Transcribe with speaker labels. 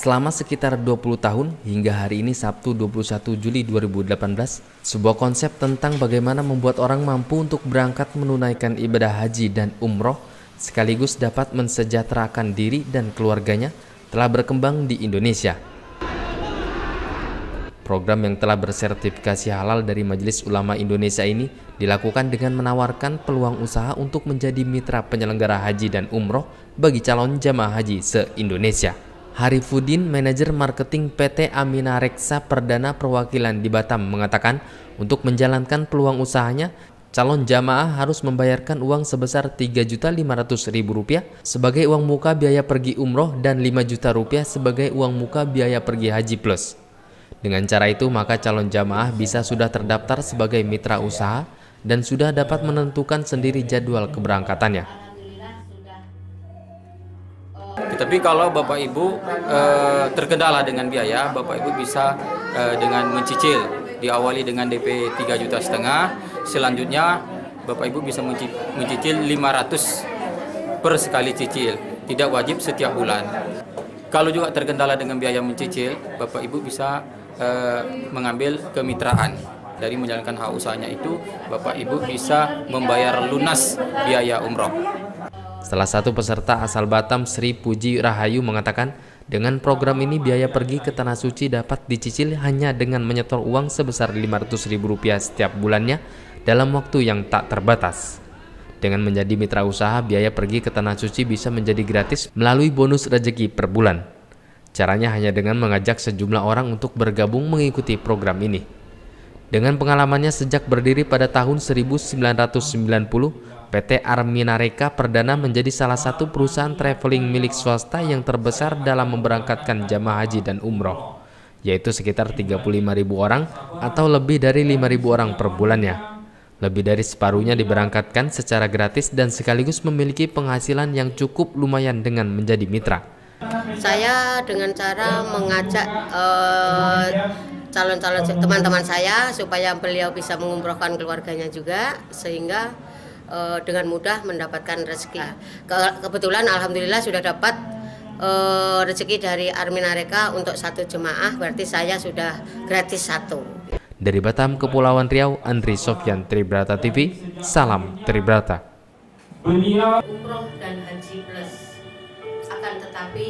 Speaker 1: Selama sekitar 20 tahun hingga hari ini Sabtu 21 Juli 2018, sebuah konsep tentang bagaimana membuat orang mampu untuk berangkat menunaikan ibadah haji dan umroh sekaligus dapat mensejahterakan diri dan keluarganya telah berkembang di Indonesia. Program yang telah bersertifikasi halal dari Majelis Ulama Indonesia ini dilakukan dengan menawarkan peluang usaha untuk menjadi mitra penyelenggara haji dan umroh bagi calon jamaah haji se-Indonesia. Harifuddin, manajer marketing PT Amina Reksa Perdana Perwakilan di Batam mengatakan, untuk menjalankan peluang usahanya, calon jamaah harus membayarkan uang sebesar Rp3.500.000 sebagai uang muka biaya pergi umroh dan Rp5 juta rupiah sebagai uang muka biaya pergi haji plus. Dengan cara itu, maka calon jamaah bisa sudah terdaftar sebagai mitra usaha dan sudah dapat menentukan sendiri jadwal keberangkatannya.
Speaker 2: Tapi kalau Bapak Ibu e, terkendala dengan biaya, Bapak Ibu bisa e, dengan mencicil. Diawali dengan DP 3 juta setengah, selanjutnya Bapak Ibu bisa mencicil 500 per sekali cicil, tidak wajib setiap bulan. Kalau juga terkendala dengan biaya mencicil, Bapak Ibu bisa e, mengambil kemitraan dari menjalankan hak usahanya itu Bapak Ibu bisa membayar lunas biaya umroh.
Speaker 1: Salah satu peserta asal Batam Sri Puji Rahayu mengatakan, dengan program ini biaya pergi ke Tanah Suci dapat dicicil hanya dengan menyetor uang sebesar Rp500.000 setiap bulannya dalam waktu yang tak terbatas. Dengan menjadi mitra usaha, biaya pergi ke Tanah Suci bisa menjadi gratis melalui bonus rezeki per bulan. Caranya hanya dengan mengajak sejumlah orang untuk bergabung mengikuti program ini. Dengan pengalamannya sejak berdiri pada tahun 1990, PT Arminareka Perdana menjadi salah satu perusahaan traveling milik swasta yang terbesar dalam memberangkatkan jamaah haji dan umroh, yaitu sekitar 35.000 orang atau lebih dari 5.000 orang per bulannya. Lebih dari separuhnya diberangkatkan secara gratis dan sekaligus memiliki penghasilan yang cukup lumayan dengan menjadi mitra.
Speaker 3: Saya dengan cara mengajak uh, calon-calon teman-teman saya supaya beliau bisa mengumrohkan keluarganya juga sehingga uh, dengan mudah mendapatkan rezeki. Ke, kebetulan alhamdulillah sudah dapat uh, rezeki dari Arminareka untuk satu jemaah, berarti saya sudah gratis satu.
Speaker 1: Dari Batam, Kepulauan Riau, Andri Sofyan Tribrata TV, salam Tribrata.
Speaker 3: Umroh dan haji plus akan tetapi